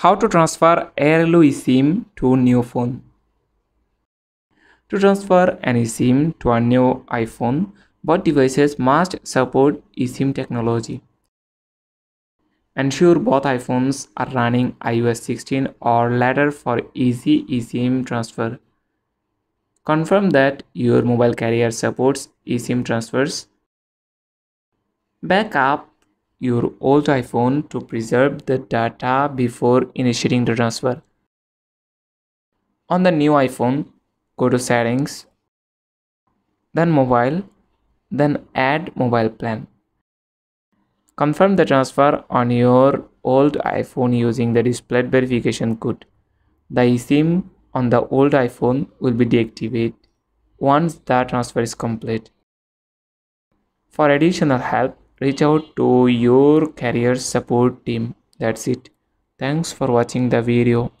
How to transfer Airalo eSIM to new phone. To transfer an eSIM to a new iPhone, both devices must support eSIM technology. Ensure both iPhones are running iOS 16 or later for easy eSIM transfer. Confirm that your mobile carrier supports eSIM transfers. Back up your old iPhone to preserve the data before initiating the transfer. On the new iPhone, go to settings, then mobile, then add mobile plan. Confirm the transfer on your old iPhone using the displayed verification code. The eSIM on the old iPhone will be deactivated once the transfer is complete. For additional help, reach out to your carrier support team. That's it. Thanks for watching the video.